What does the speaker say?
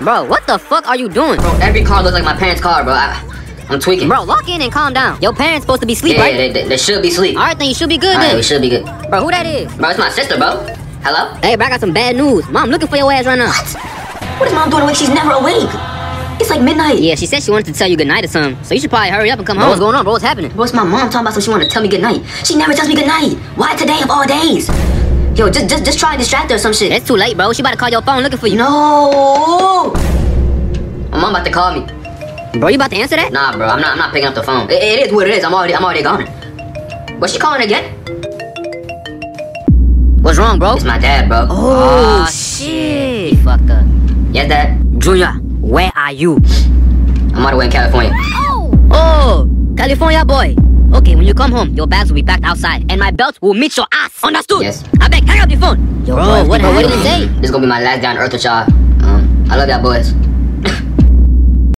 Bro, what the fuck are you doing? Bro, every car looks like my parents' car, bro. I, I'm tweaking. Bro, lock in and calm down. Your parents supposed to be asleep, yeah, right? they, they, they should be asleep. Alright, then you should be good then. we should be good. Bro, who that is? Bro, it's my sister, bro. Hello? Hey, bro, I got some bad news. Mom looking for your ass right now. What? What is mom doing awake? She's never awake. It's like midnight. Yeah, she said she wanted to tell you goodnight or something. So you should probably hurry up and come Bro, home. what's going on, bro? What's happening? What's my mom talking about so she wanted to tell me goodnight? She never tells me goodnight. Why today of all days? Yo, just just just try and distract her or some shit. It's too late, bro. She about to call your phone looking for you. No. My mom about to call me. Bro, you about to answer that? Nah, bro, I'm not. I'm not picking up the phone. It, it is what it is. I'm already. I'm already gone. What's she calling again? What's wrong, bro? It's my dad, bro. Oh, Aw, shit. He fucked up. Yes, dad. Junior, where are you? I'm all the way in California. Oh, California boy. Okay, when you come home, your bags will be packed outside, and my belt will meet your ass. Understood? Yes. I beg, hang up the phone. Yo, bro, what, what did he say? This is gonna be my last day on Earth with y'all. Um, I love y'all boys.